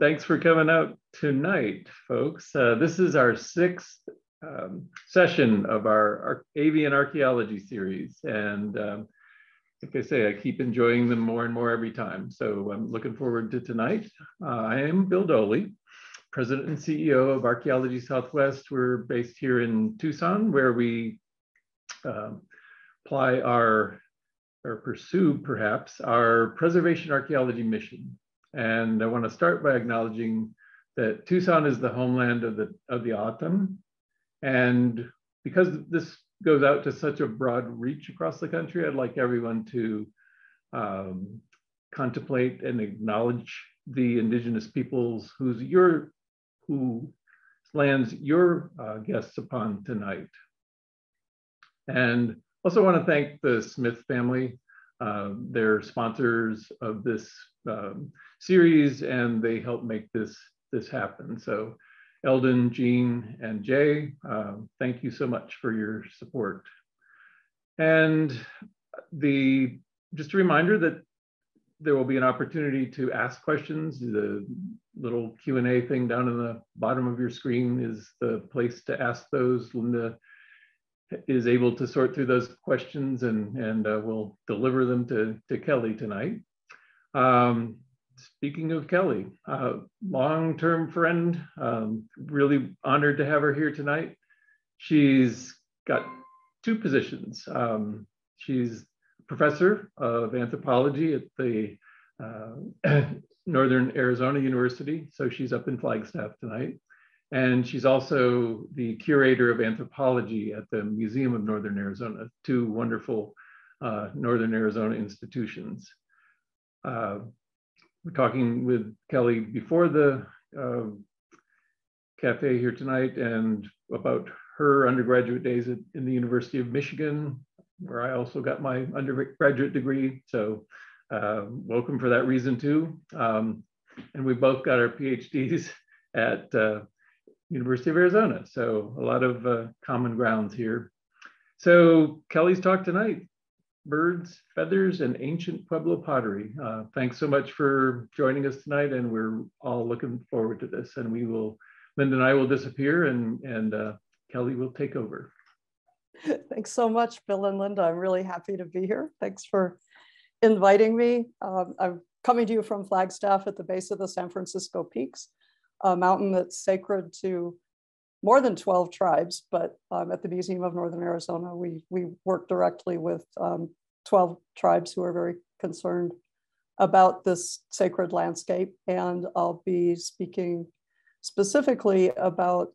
Thanks for coming out tonight, folks. Uh, this is our sixth um, session of our, our, avian archaeology series. And um, like I say, I keep enjoying them more and more every time. So I'm looking forward to tonight. Uh, I am Bill Doelle, President and CEO of Archaeology Southwest. We're based here in Tucson, where we apply our, or pursue perhaps, our preservation archaeology mission. And I want to start by acknowledging that Tucson is the homeland of the, of the O'odham. And because this goes out to such a broad reach across the country, I'd like everyone to um, contemplate and acknowledge the indigenous peoples whose your who lands your uh, guests upon tonight. And also want to thank the Smith family. Uh, sponsors of this um, series and they help make this, this happen. So Eldon, Jean, and Jay, uh, thank you so much for your support. And the just a reminder that there will be an opportunity to ask questions. The little Q&A thing down in the bottom of your screen is the place to ask those. Linda is able to sort through those questions and, and uh, we'll deliver them to, to Kelley tonight. Um, speaking of Kelley, uh, long-term friend, um, really honored to have her here tonight. She's got two positions. Um, she's professor of anthropology at the uh, Northern Arizona University, so she's up in Flagstaff tonight. And she's also the curator of anthropology at the Museum of Northern Arizona, two wonderful uh, Northern Arizona institutions. Uh, we're talking with Kelley before the uh, cafe here tonight and about her undergraduate days at, in the University of Michigan, where I also got my undergraduate degree. So uh, welcome for that reason too. Um, and we both got our PhDs at uh, University of Arizona. So a lot of uh, common grounds here. So Kelley's talk tonight birds, feathers, and ancient Pueblo pottery. Uh, thanks so much for joining us tonight, and we're all looking forward to this. And we will, Linda and I will disappear, and and uh, Kelley will take over. Thanks so much, Bill and Linda. I'm really happy to be here. Thanks for inviting me. Um, I'm coming to you from Flagstaff at the base of the San Francisco Peaks, a mountain that's sacred to more than 12 tribes, but um, at the Museum of Northern Arizona, we, we work directly with um, 12 tribes who are very concerned about this sacred landscape. And I'll be speaking specifically about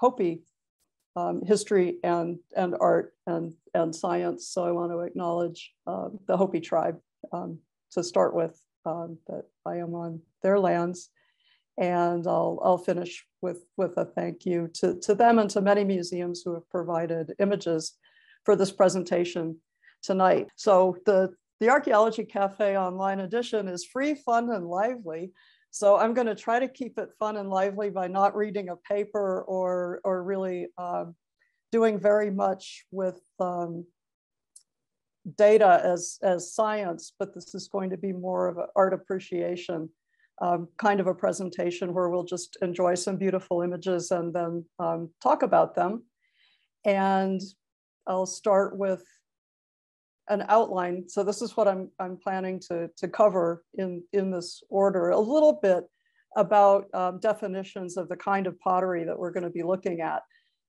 Hopi um, history and, and art and, and science. So I want to acknowledge uh, the Hopi tribe um, to start with, um, that I am on their lands and I'll, I'll finish with, with a thank you to, to them and to many museums who have provided images for this presentation tonight. So the, the Archaeology Cafe online edition is free, fun, and lively. So I'm going to try to keep it fun and lively by not reading a paper or, or really um, doing very much with um, data as, as science, but this is going to be more of an art appreciation um, kind of a presentation where we'll just enjoy some beautiful images and then um, talk about them. And I'll start with an outline. So this is what I'm, I'm planning to, to cover in, in this order, a little bit about um, definitions of the kind of pottery that we're gonna be looking at,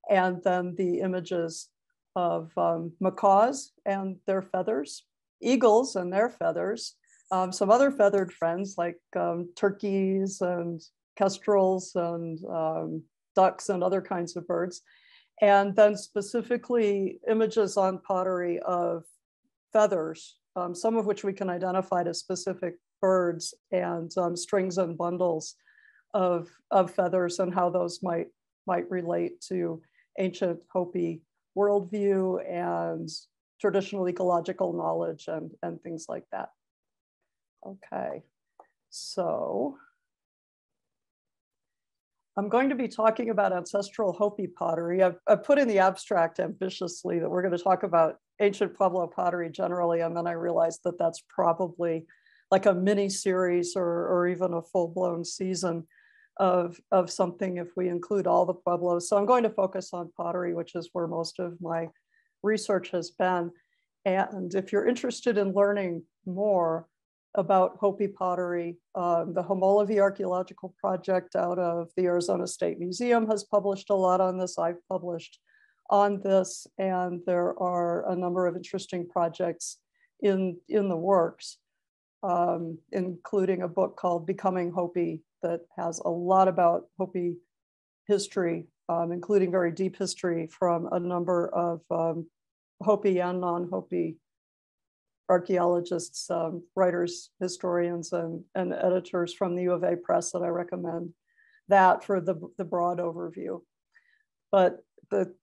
and then the images of um, macaws and their feathers, eagles and their feathers, um, some other feathered friends like um, turkeys and kestrels and um, ducks and other kinds of birds. And then specifically images on pottery of feathers, um, some of which we can identify as specific birds and um, strings and bundles of, of feathers and how those might, might relate to ancient Hopi worldview and traditional ecological knowledge and, and things like that. Okay, so I'm going to be talking about ancestral Hopi pottery. I've, I've, put in the abstract ambitiously that we're going to talk about ancient Pueblo pottery generally, and then I realized that that's probably like a mini series or, or even a full blown season of, of something if we include all the Pueblos. So I'm going to focus on pottery, which is where most of my research has been. And if you're interested in learning more about Hopi pottery, um, the Homolovi Archaeological Project out of the Arizona State Museum has published a lot on this. I've published on this, and there are a number of interesting projects in, in the works, um, including a book called Becoming Hopi that has a lot about Hopi history, um, including very deep history from a number of um, Hopi and non-Hopi archaeologists, um, writers, historians, and, and editors from the U of A press that I recommend that for the, the broad overview. But the,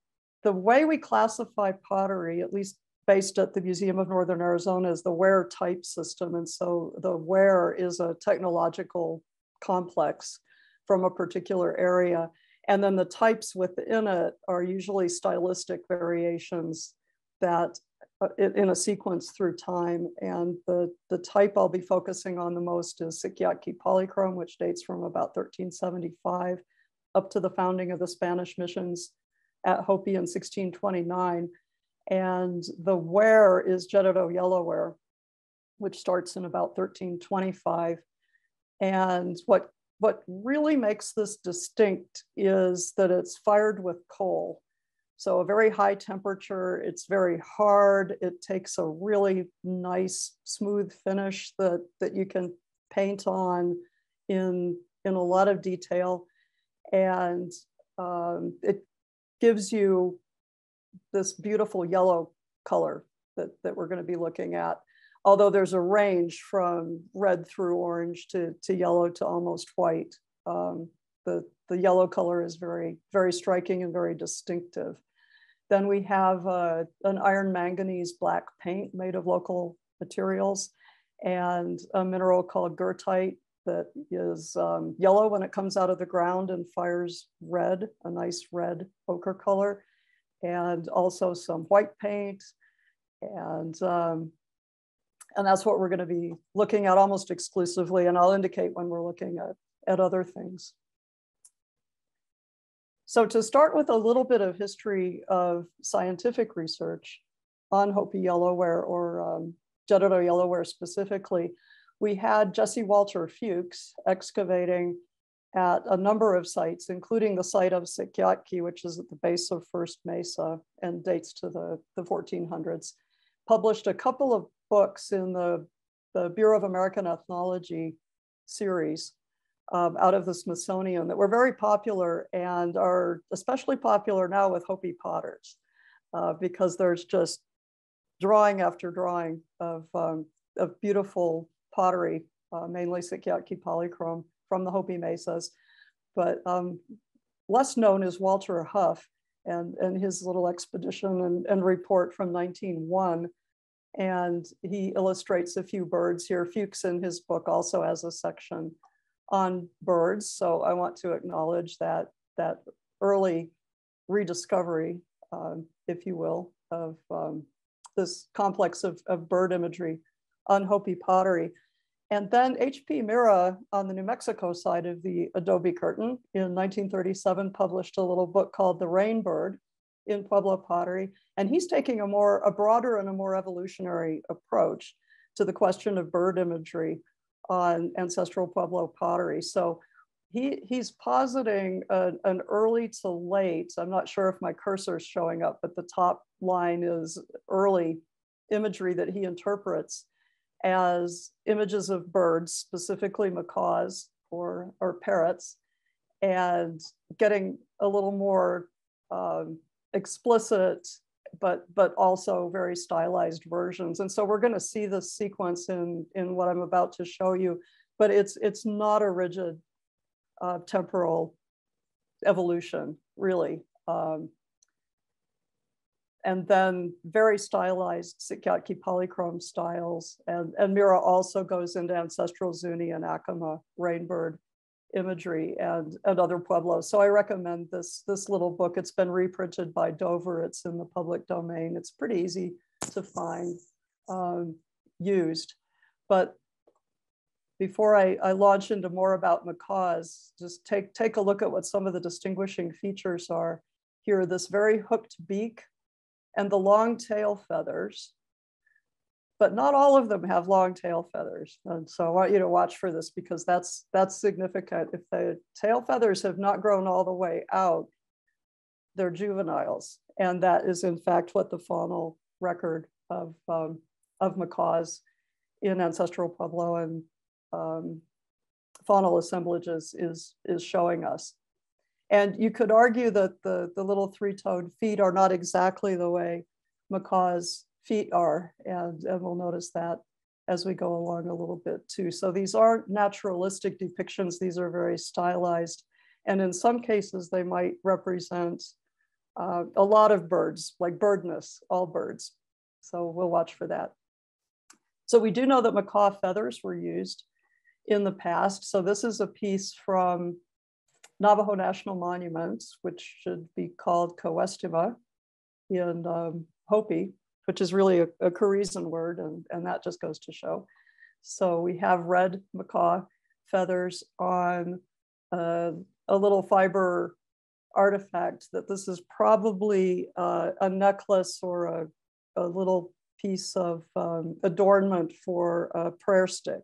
the way we classify pottery, at least based at the Museum of Northern Arizona, is the ware type system. And so the ware is a technological complex from a particular area. And then the types within it are usually stylistic variations that Uh, in a sequence through time. And the, the type I'll be focusing on the most is Sikyatki polychrome, which dates from about 1375 up to the founding of the Spanish missions at Hopi in 1629. And the ware is Jeddito yellowware, which starts in about 1325 and what, what really makes this distinct is that it's fired with coal. So a very high temperature, it's very hard. It takes a really nice, smooth finish that, that you can paint on in, in a lot of detail. And um, it gives you this beautiful yellow color that, that we're gonna be looking at although there's a range from red through orange to, to yellow to almost white. Um, the, the yellow color is very, very striking and very distinctive. Then we have uh, an iron manganese black paint made of local materials and a mineral called goethite that is um, yellow when it comes out of the ground and fires red, a nice red ochre color, and also some white paint and um, and that's what we're going to be looking at almost exclusively. And I'll indicate when we're looking at, at other things. So to start with a little bit of history of scientific research on Hopi yellowware or um, yellowware specifically, we had Jesse Walter Fewkes excavating at a number of sites, including the site of Sikyatki, which is at the base of First Mesa and dates to the, the 1400s, published a couple of books in the, the Bureau of American Ethnology series um, out of the Smithsonian that were very popular and are especially popular now with Hopi potters uh, because there's just drawing after drawing of, um, of beautiful pottery, uh, mainly Sikyatki polychrome from the Hopi Mesas. But um, less known is Walter Hough and, and his little expedition and, and report from 1901 and he illustrates a few birds here. Fewkes in his book also has a section on birds. So I want to acknowledge that, that early rediscovery, um, if you will, of um, this complex of, of bird imagery on Hopi pottery. And then H.P. Mera on the New Mexico side of the Adobe Curtain in 1937 published a little book called The Rainbird, in Pueblo pottery. And he's taking a more, a broader and a more evolutionary approach to the question of bird imagery on ancestral Pueblo pottery. So he, he's positing a, an early to late, I'm not sure if my cursor is showing up, but the top line is early imagery that he interprets as images of birds, specifically macaws or, or parrots, and getting a little more um, explicit but but also very stylized versions. And so we're going to see this sequence in in what I'm about to show you, but it's it's not a rigid uh, temporal evolution really. Um, and then very stylized Sikyatki polychrome styles. And, and Mera also goes into ancestral Zuni and Acoma rainbird imagery and, and other pueblos. So I recommend this, this little book. It's been reprinted by Dover. It's in the public domain. It's pretty easy to find um, used. But before I, I launch into more about macaws, just take, take a look at what some of the distinguishing features are. Here, this very hooked beak and the long tail feathers, but not all of them have long tail feathers. And so I want you to watch for this because that's, that's significant. If the tail feathers have not grown all the way out, they're juveniles. And that is in fact what the faunal record of, um, of macaws in ancestral Puebloan um, faunal assemblages is, is showing us. And you could argue that the, the little three-toed feet are not exactly the way macaws' feet are. And, and we'll notice that as we go along a little bit too. So these aren't naturalistic depictions. These are very stylized. And in some cases, they might represent uh, a lot of birds, like birdness, all birds. So we'll watch for that. So we do know that macaw feathers were used in the past. So this is a piece from Navajo National Monuments, which should be called Kowestima in um, Hopi, which is really a, a Keresan word, and, and that just goes to show. So we have red macaw feathers on uh, a little fiber artifact that this is probably uh, a necklace or a, a little piece of um, adornment for a prayer stick.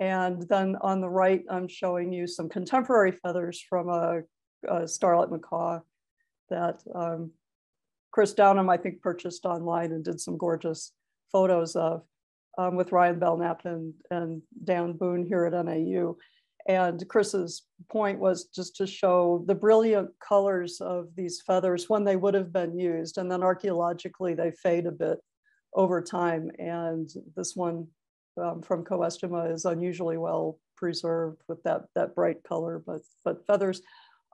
And then on the right, I'm showing you some contemporary feathers from a, a scarlet macaw that um, Chris Downham, I think, purchased online and did some gorgeous photos of um, with Ryan Belknap and, and Dan Boone here at NAU. And Chris's point was just to show the brilliant colors of these feathers when they would have been used. And then archeologically, they fade a bit over time. And this one um, from Kowestima is unusually well preserved with that, that bright color, but, but feathers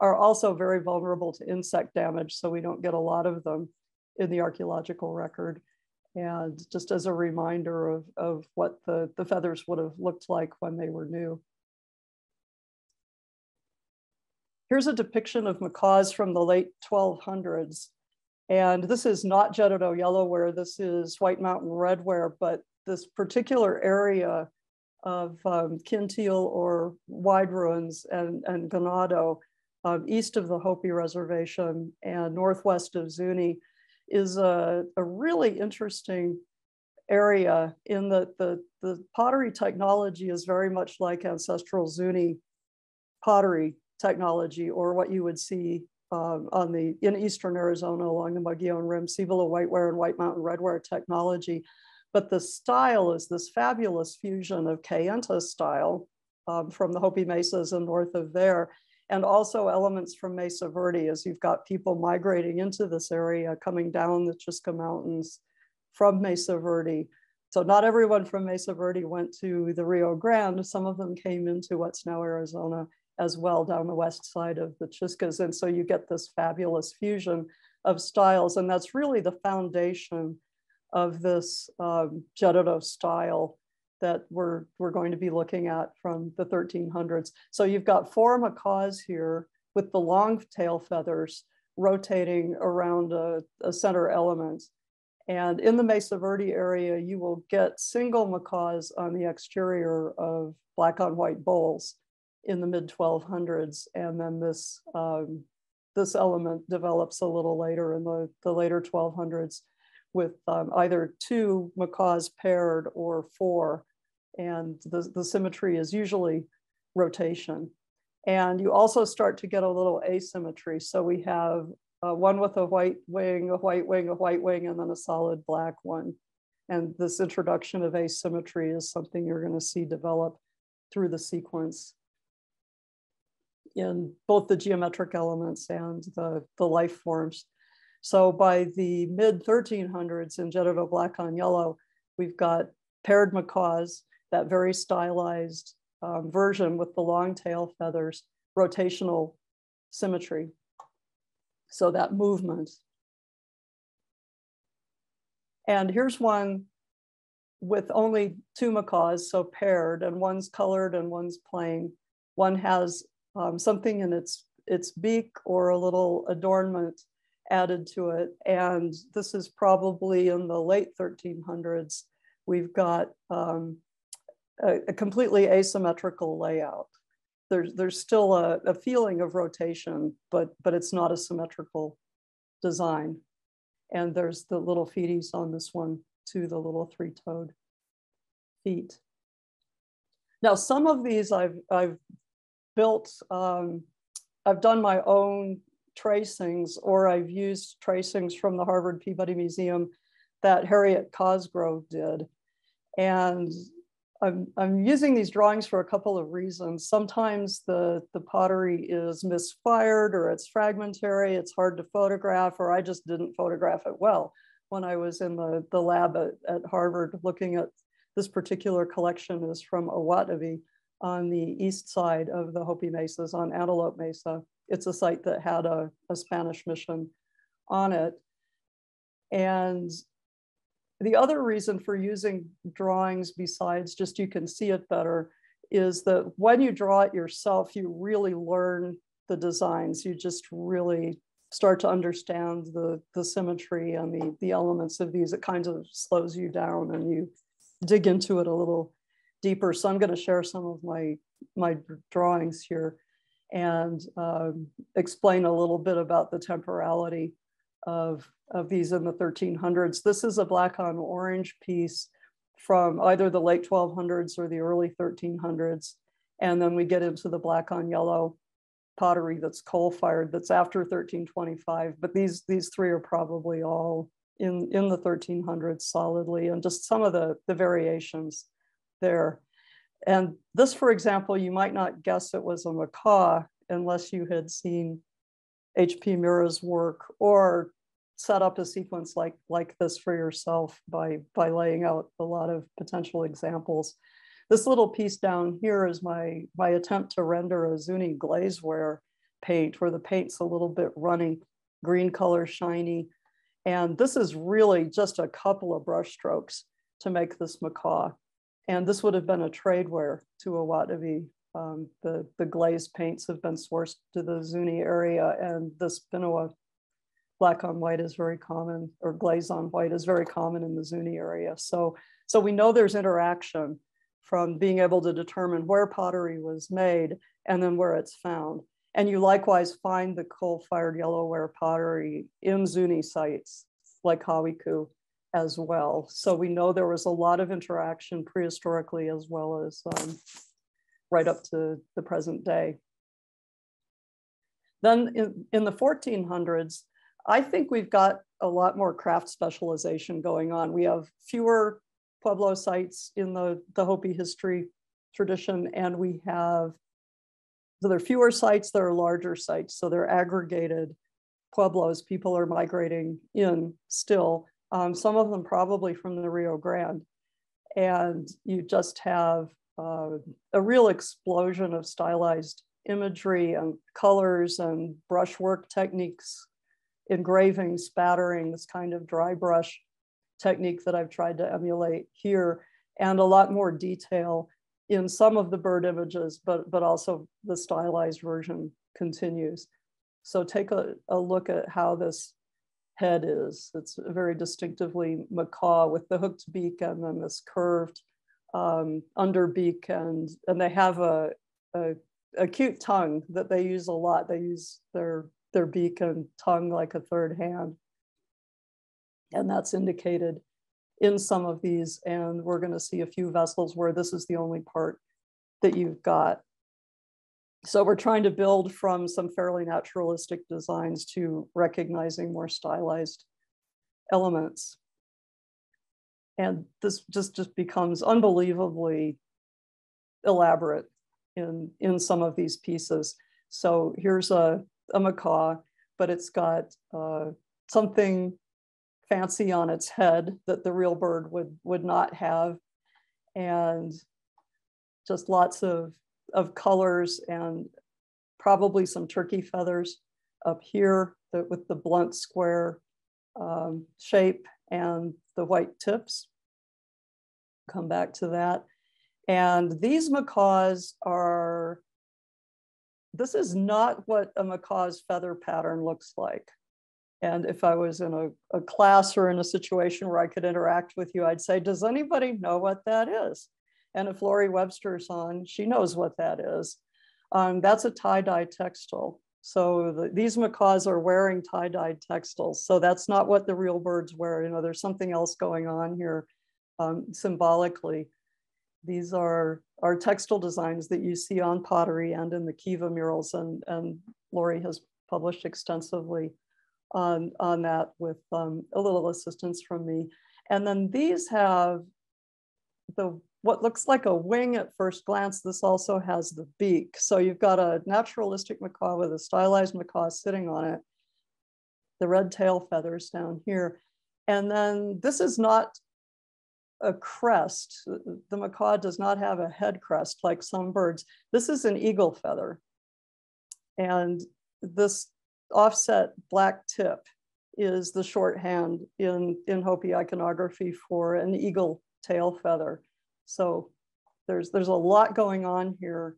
are also very vulnerable to insect damage. So we don't get a lot of them in the archeological record. And just as a reminder of, of what the, the feathers would have looked like when they were new. Here's a depiction of macaws from the late 1200s. And this is not Jeddito yellowware, this is White Mountain redware, but this particular area of um, Kintiel or Wide Ruins and, and Ganado, um, east of the Hopi Reservation and northwest of Zuni, is a, a really interesting area in that the, the pottery technology is very much like ancestral Zuni pottery technology or what you would see um, on the in eastern Arizona along the Mogollon Rim, Cibola whiteware and White Mountain redware technology. But the style is this fabulous fusion of Kayenta style um, from the Hopi Mesas and north of there, and also elements from Mesa Verde as you've got people migrating into this area, coming down the Chuska Mountains from Mesa Verde. So not everyone from Mesa Verde went to the Rio Grande. Some of them came into what's now Arizona as well down the west side of the Chuskas. And so you get this fabulous fusion of styles. And that's really the foundation of this um, style that we're, we're going to be looking at from the 1300s. So you've got four macaws here with the long tail feathers rotating around a, a center element. And in the Mesa Verde area, you will get single macaws on the exterior of black on white bowls in the mid 1200s. And then this, um, this element develops a little later in the, the later 1200s with um, either two macaws paired or four. And the, the symmetry is usually rotation. And you also start to get a little asymmetry. So we have uh, one with a white wing, a white wing, a white wing, and then a solid black one. And this introduction of asymmetry is something you're going to see develop through the sequence in both the geometric elements and the, the life forms. So by the mid 1300s in Jeddito Black on Yellow, we've got paired macaws, that very stylized um, version with the long tail feathers, rotational symmetry. So that movement. And here's one with only two macaws, so paired, and one's colored and one's plain. One has um, something in its, its beak or a little adornment added to it. And this is probably in the late 1300s. We've got um, a, a completely asymmetrical layout. There's, there's still a, a feeling of rotation, but, but it's not a symmetrical design. And there's the little feeties on this one to the little three-toed feet. Now, some of these I've, I've built, um, I've done my own tracings or I've used tracings from the Harvard Peabody Museum that Harriet Cosgrove did. And I'm, I'm using these drawings for a couple of reasons. Sometimes the, the pottery is misfired or it's fragmentary, it's hard to photograph, or I just didn't photograph it well when I was in the, the lab at, at Harvard looking at this particular collection is from Awatovi on the east side of the Hopi Mesas on Antelope Mesa. It's a site that had a, a Spanish mission on it. And the other reason for using drawings besides just you can see it better is that when you draw it yourself, you really learn the designs. You just really start to understand the, the symmetry and the, the elements of these. It kind of slows you down and you dig into it a little deeper. So I'm going to share some of my, my drawings here and um, explain a little bit about the temporality of, of these in the 1300s. This is a black on orange piece from either the late 1200s or the early 1300s. And then we get into the black on yellow pottery that's coal fired that's after 1325. But these, these three are probably all in, in the 1300s solidly and just some of the, the variations there. And this, for example, you might not guess it was a macaw unless you had seen H.P. Mera's work or set up a sequence like, like this for yourself by, by laying out a lot of potential examples. This little piece down here is my, my attempt to render a Zuni glazeware paint where the paint's a little bit runny, green color, shiny. And this is really just a couple of brush strokes to make this macaw. And this would have been a trade wear to Awatovi. Um, the, the glazed paints have been sourced to the Zuni area and this Pinnawa black on white is very common or glaze on white is very common in the Zuni area. So, so we know there's interaction from being able to determine where pottery was made and then where it's found. And you likewise find the coal-fired yellowware pottery in Zuni sites like Hawiku as well. So we know there was a lot of interaction prehistorically as well as um, right up to the present day. Then in, in the 1400s, I think we've got a lot more craft specialization going on. We have fewer Pueblo sites in the, the Hopi history tradition, and we have, so there are fewer sites, there are larger sites, so they're aggregated Pueblos. People are migrating in still, um, some of them probably from the Rio Grande. And you just have uh, a real explosion of stylized imagery and colors and brushwork techniques engraving, spattering, this kind of dry brush technique that I've tried to emulate here, and a lot more detail in some of the bird images, but, but also the stylized version continues. So take a, a look at how this head is. It's very distinctively macaw with the hooked beak and then this curved um, under beak and, and they have a, a, a cute tongue that they use a lot. They use their their beak and tongue like a third hand. And that's indicated in some of these. And we're going to see a few vessels where this is the only part that you've got. So we're trying to build from some fairly naturalistic designs to recognizing more stylized elements. And this just, just becomes unbelievably elaborate in, in some of these pieces. So here's a, a macaw, but it's got uh, something fancy on its head that the real bird would would not have, and just lots of of colors and probably some turkey feathers up here that with the blunt square um, shape and the white tips. Come back to that. And these macaws are this is not what a macaw's feather pattern looks like. And if I was in a, a, class or in a situation where I could interact with you, I'd say, does anybody know what that is? And if Lori Webster's on, she knows what that is. Um, that's a tie-dye textile. So the, these macaws are wearing tie-dyed textiles. So that's not what the real birds wear. You know, there's something else going on here um, symbolically. These are, are textile designs that you see on pottery and in the Kiva murals. And, and Lori has published extensively on, on that with um, a little assistance from me. And then these have the what looks like a wing at first glance, this also has the beak. So you've got a naturalistic macaw with a stylized macaw sitting on it, the red tail feathers down here. And then this is not a crest. The macaw does not have a head crest like some birds. This is an eagle feather. And this offset black tip is the shorthand in, in Hopi iconography for an eagle tail feather. So there's, there's a lot going on here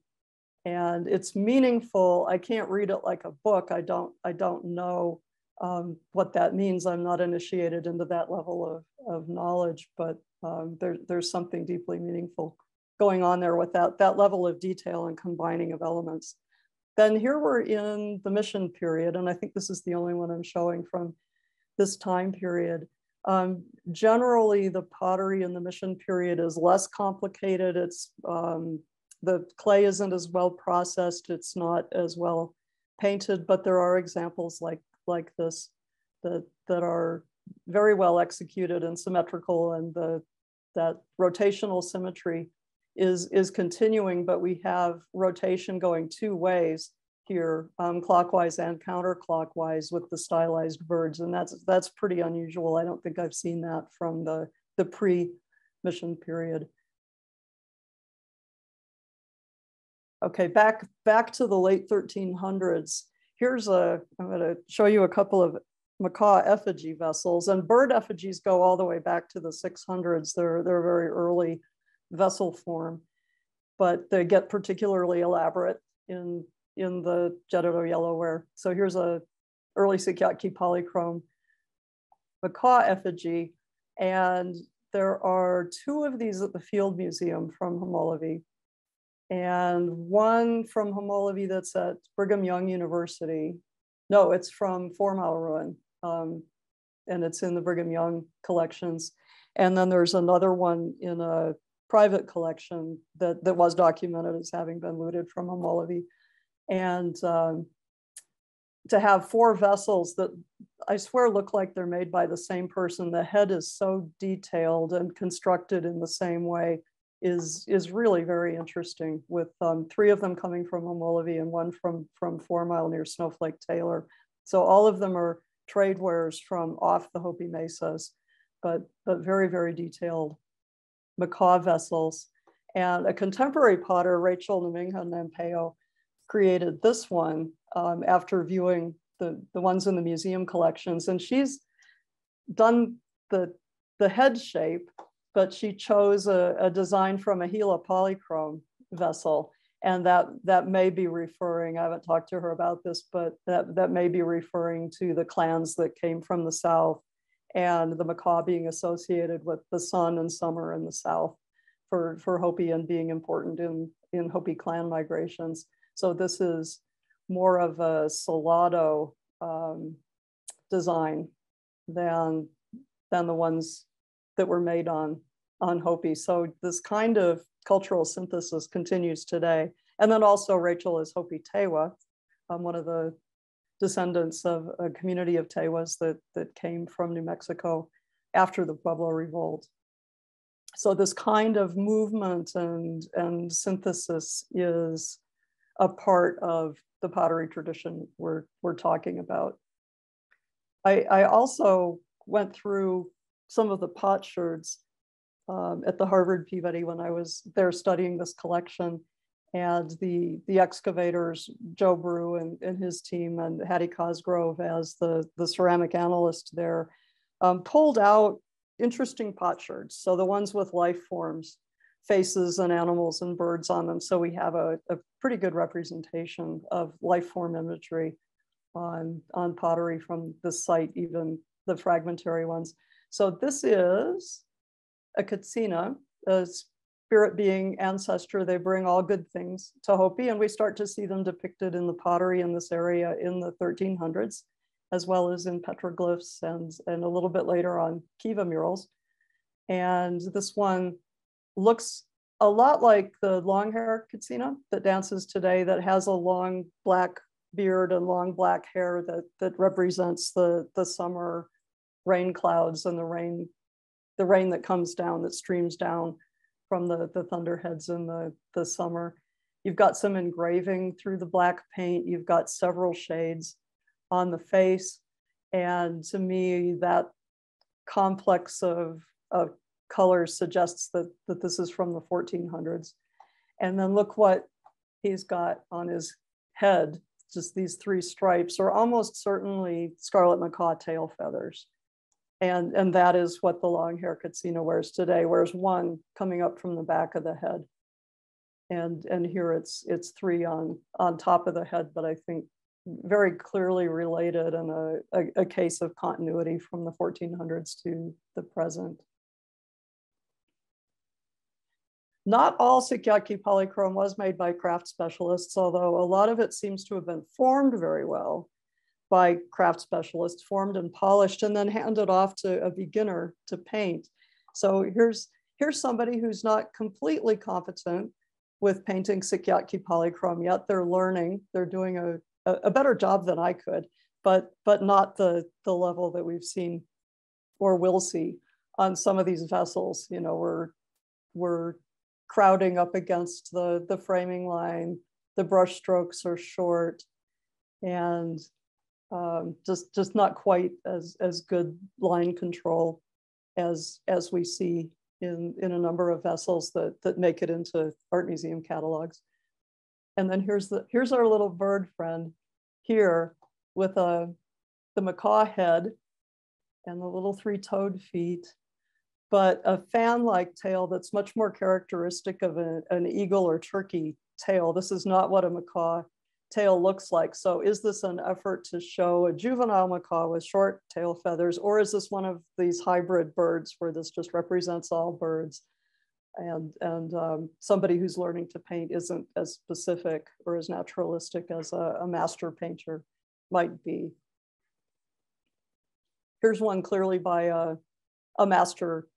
and it's meaningful. I can't read it like a book. I don't, I don't know um, what that means. I'm not initiated into that level of, of knowledge, but um, there, there's something deeply meaningful going on there with that, that level of detail and combining of elements. Then here we're in the mission period, and I think this is the only one I'm showing from this time period. Um, generally, the pottery in the mission period is less complicated. It's um, the clay isn't as well processed. It's not as well painted, but there are examples like like this that that are very well executed and symmetrical, and the that rotational symmetry is is continuing. But we have rotation going two ways here um, clockwise and counterclockwise with the stylized birds. And that's, that's pretty unusual. I don't think I've seen that from the, the pre-mission period. Okay, back, back to the late 1300s. Here's a, I'm gonna show you a couple of macaw effigy vessels and bird effigies go all the way back to the 600s. They're, they're very early vessel form, but they get particularly elaborate in in the Jeddito yellowware. So here's a early Sikyatki polychrome macaw effigy. And there are two of these at the Field Museum from Homolovi and one from Homolovi that's at Brigham Young University. No, it's from Four Mile Ruin. Um, and it's in the Brigham Young collections. And then there's another one in a private collection that, that was documented as having been looted from Homolovi and um, to have four vessels that I swear look like they're made by the same person. The head is so detailed and constructed in the same way is is really very interesting with um, three of them coming from Homolovi and one from from Four Mile near Snowflake Taylor. So all of them are trade wares from off the Hopi Mesas, but but very very detailed macaw vessels. And a contemporary potter, Rachel Namingha Nampeyo, created this one um, after viewing the, the ones in the museum collections. And she's done the, the head shape, but she chose a, a design from a Gila polychrome vessel. And that, that may be referring, I haven't talked to her about this, but that, that may be referring to the clans that came from the South and the macaw being associated with the sun and summer in the South for, for Hopi and being important in, in Hopi clan migrations. So this is more of a Salado um, design than, than the ones that were made on, on Hopi. So this kind of cultural synthesis continues today. And then also Rachel is Hopi Tewa, um, one of the descendants of a community of Tewas that, that came from New Mexico after the Pueblo Revolt. So this kind of movement and, and synthesis is a part of the pottery tradition we're, we're talking about. I, I also went through some of the potsherds um, at the Harvard Peabody when I was there studying this collection. And the, the excavators, Joe Brew and, and his team, and Hattie Cosgrove as the, the ceramic analyst there, um, pulled out interesting potsherds. So the ones with life forms faces and animals and birds on them. So we have a, a pretty good representation of life form imagery on, on pottery from this site, even the fragmentary ones. So this is a katsina, a spirit being ancestor, they bring all good things to Hopi, and we start to see them depicted in the pottery in this area in the 1300s, as well as in petroglyphs and, and a little bit later on Kiva murals. And this one looks a lot like the long hair Katsina that dances today that has a long black beard and long black hair that, that represents the, the summer rain clouds and the rain, the rain that comes down, that streams down from the, the thunderheads in the, the summer. You've got some engraving through the black paint. You've got several shades on the face. And to me, that complex of, of colors suggests that, that this is from the 1400s. And then look what he's got on his head, just these three stripes are almost certainly scarlet macaw tail feathers. And, and that is what the long hair Katsina wears today, wears one coming up from the back of the head. And, and here it's, it's three on, on top of the head, but I think very clearly related and a, a, a case of continuity from the 1400s to the present. Not all Sikyatki polychrome was made by craft specialists, although a lot of it seems to have been formed very well by craft specialists, formed and polished, and then handed off to a beginner to paint. So here's, here's somebody who's not completely competent with painting Sikyatki polychrome yet. They're learning, they're doing a, a better job than I could, but, but not the, the level that we've seen or will see on some of these vessels. You know, we're, we're crowding up against the, the framing line. The brush strokes are short and um, just, just not quite as, as good line control as, as we see in, in a number of vessels that, that make it into art museum catalogs. And then here's, the, here's our little bird friend here with a, the macaw head and the little three-toed feet but a fan-like tail that's much more characteristic of a, an eagle or turkey tail. This is not what a macaw tail looks like. So is this an effort to show a juvenile macaw with short tail feathers, or is this one of these hybrid birds where this just represents all birds? And, and um, somebody who's learning to paint isn't as specific or as naturalistic as a, a master painter might be. Here's one clearly by a, a master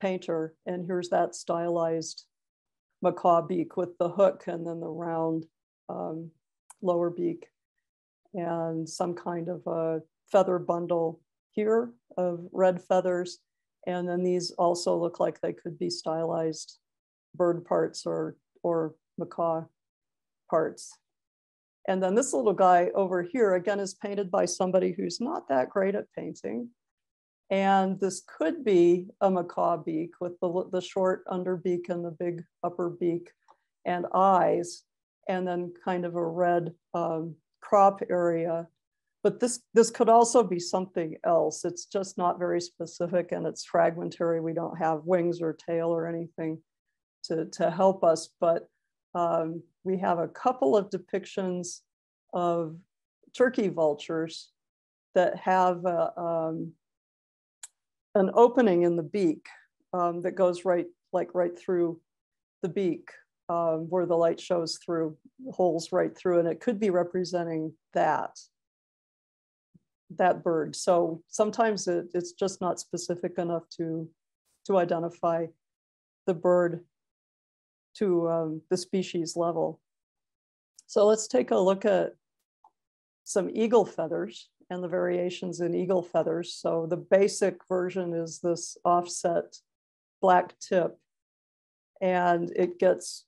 painter. And here's that stylized macaw beak with the hook and then the round um, lower beak and some kind of a feather bundle here of red feathers. And then these also look like they could be stylized bird parts or, or macaw parts. And then this little guy over here, again, is painted by somebody who's not that great at painting. And this could be a macaw beak with the, the short under beak and the big upper beak and eyes, and then kind of a red um, crop area. But this, this could also be something else. It's just not very specific and it's fragmentary. We don't have wings or tail or anything to, to help us, but um, we have a couple of depictions of turkey vultures that have a, um, an opening in the beak um, that goes right, like right through the beak um, where the light shows through holes right through, and it could be representing that, that bird. So sometimes it, it's just not specific enough to, to identify the bird to um, the species level. So let's take a look at some eagle feathers and the variations in eagle feathers. So the basic version is this offset black tip and it gets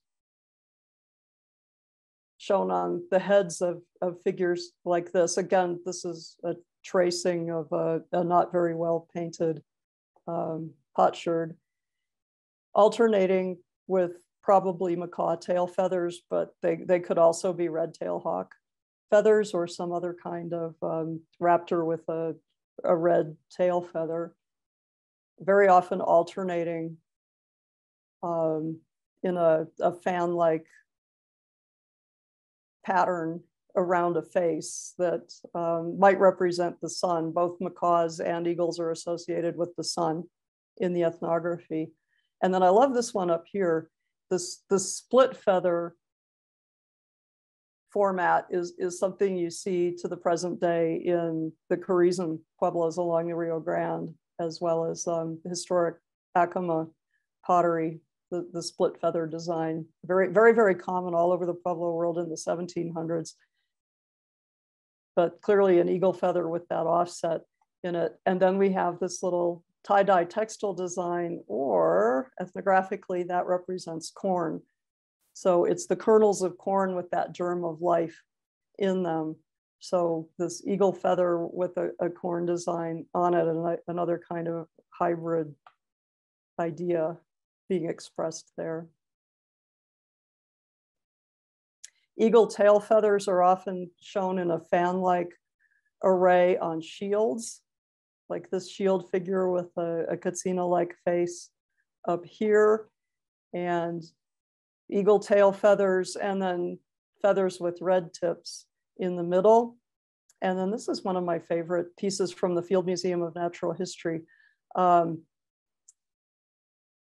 shown on the heads of, of figures like this. Again, this is a tracing of a, a not very well painted um, potsherd, alternating with probably macaw tail feathers, but they, they could also be red tail hawk feathers or some other kind of um, raptor with a, a red tail feather, very often alternating um, in a, a fan-like pattern around a face that um, might represent the sun. Both macaws and eagles are associated with the sun in the ethnography. And then I love this one up here. this, this split feather format is, is something you see to the present day in the Keresan pueblos along the Rio Grande, as well as um, historic Acoma pottery, the, the split feather design. Very, very, very common all over the Pueblo world in the 1700s. But clearly an eagle feather with that offset in it. And then we have this little tie-dye textile design, or ethnographically, that represents corn. So it's the kernels of corn with that germ of life in them. So this eagle feather with a, a corn design on it and another kind of hybrid idea being expressed there. Eagle tail feathers are often shown in a fan-like array on shields, like this shield figure with a, a Katsina-like face up here, and eagle tail feathers, and then feathers with red tips in the middle. And then this is one of my favorite pieces from the Field Museum of Natural History. Um,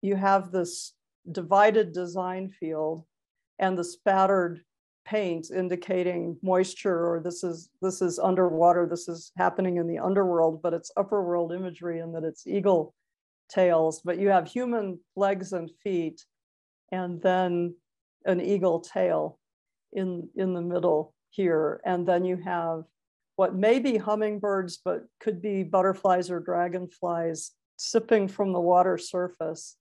you have this divided design field and the spattered paint indicating moisture or this is this is underwater this is happening in the underworld but it's upper world imagery and that it's eagle tails but you have human legs and feet and then an eagle tail in in the middle here and then you have what may be hummingbirds but could be butterflies or dragonflies sipping from the water surface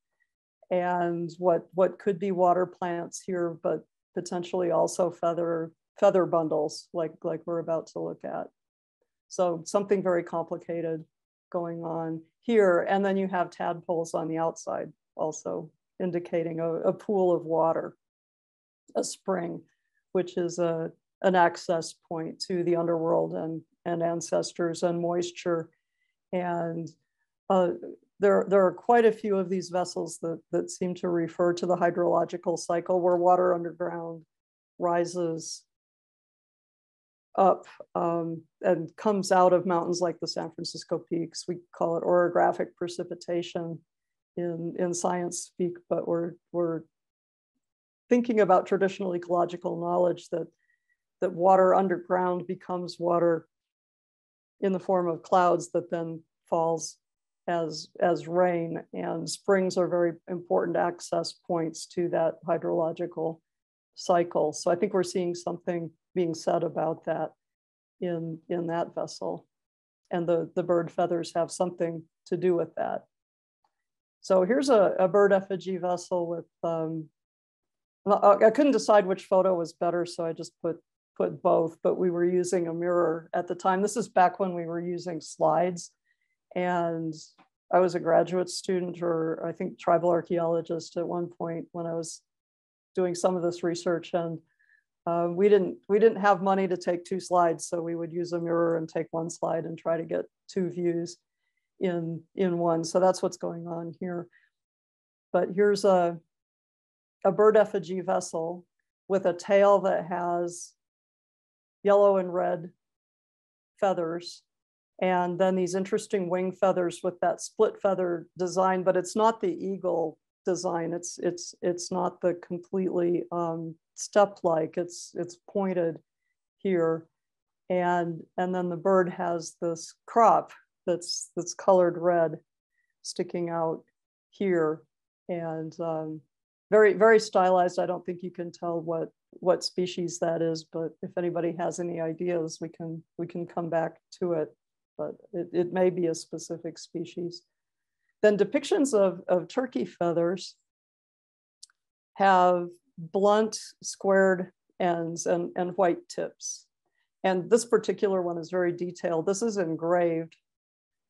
and what what could be water plants here but potentially also feather feather bundles like like we're about to look at. So something very complicated going on here. And then you have tadpoles on the outside also indicating a, a pool of water, a spring, which is a, an access point to the underworld and, and ancestors and moisture. And uh, there, there are quite a few of these vessels that, that seem to refer to the hydrological cycle where water underground rises up um, and comes out of mountains like the San Francisco Peaks. We call it orographic precipitation in, in science speak, but we're, we're thinking about traditional ecological knowledge that, that water underground becomes water in the form of clouds that then falls as, as rain and springs are very important access points to that hydrological cycle. So I think we're seeing something being said about that in, in that vessel. And the, the bird feathers have something to do with that. So here's a, a bird effigy vessel with, um, I couldn't decide which photo was better, so I just put, put both, but we were using a mirror at the time. This is back when we were using slides. And I was a graduate student or I think tribal archaeologist at one point when I was doing some of this research. And uh, we didn't we didn't have money to take two slides so we would use a mirror and take one slide and try to get two views in in one so that's what's going on here but here's a a bird effigy vessel with a tail that has yellow and red feathers and then these interesting wing feathers with that split feather design, but it's not the eagle design. It's it's it's not the completely um, step-like. It's it's pointed here, and and then the bird has this crop that's that's colored red, sticking out here, and um, very very stylized. I don't think you can tell what what species that is, but if anybody has any ideas, we can we can come back to it but it, it may be a specific species. Then depictions of, of turkey feathers have blunt squared ends and, and white tips. And this particular one is very detailed. This is engraved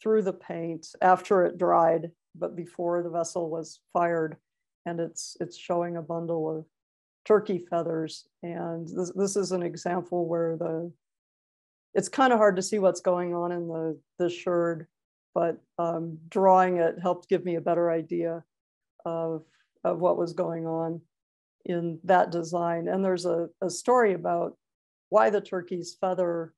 through the paint after it dried, but before the vessel was fired. And it's, it's showing a bundle of turkey feathers. And this, this is an example where the, it's kind of hard to see what's going on in the, the sherd, but um, drawing it helped give me a better idea of, of what was going on in that design. And there's a, a story about why the turkey's feather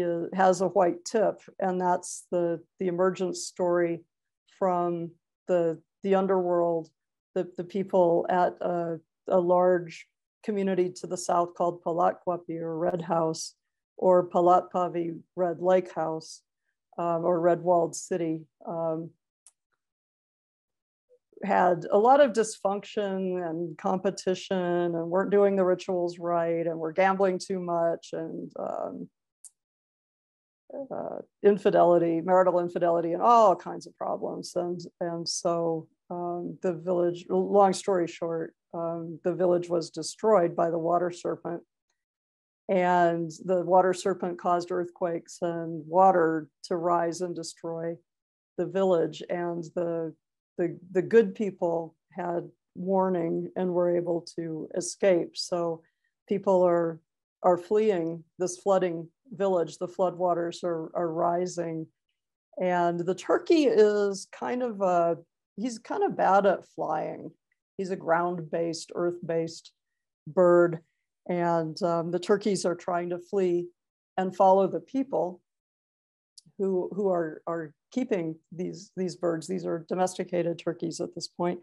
is, has a white tip. And that's the, the emergence story from the, the underworld, the the, people at a, a large community to the south called Palatkwapi or Red House or Palatpavi Red Lake House um, or Red Walled City um, had a lot of dysfunction and competition and weren't doing the rituals right and were gambling too much and um, uh, infidelity, marital infidelity, and all kinds of problems. And, and so um, the village, long story short, um, the village was destroyed by the water serpent. And the water serpent caused earthquakes and water to rise and destroy the village. And the, the, the good people had warning and were able to escape. So people are, are fleeing this flooding village. The floodwaters are, are rising. And the turkey is kind of a, he's kind of bad at flying. He's a ground-based, earth-based bird. And um, the turkeys are trying to flee and follow the people who, who are, are keeping these, these birds. These are domesticated turkeys at this point.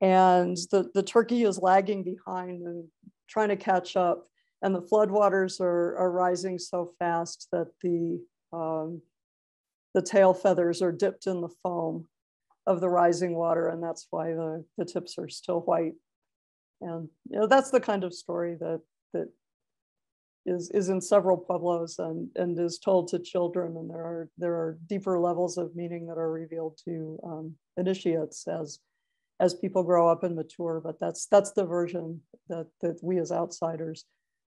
And the, the turkey is lagging behind and trying to catch up. And the floodwaters are, are rising so fast that the, um, the tail feathers are dipped in the foam of the rising water, and that's why the, the tips are still white. And you know, that's the kind of story that that is is in several pueblos and and is told to children. And there are there are deeper levels of meaning that are revealed to um, initiates as as people grow up and mature. But that's that's the version that that we as outsiders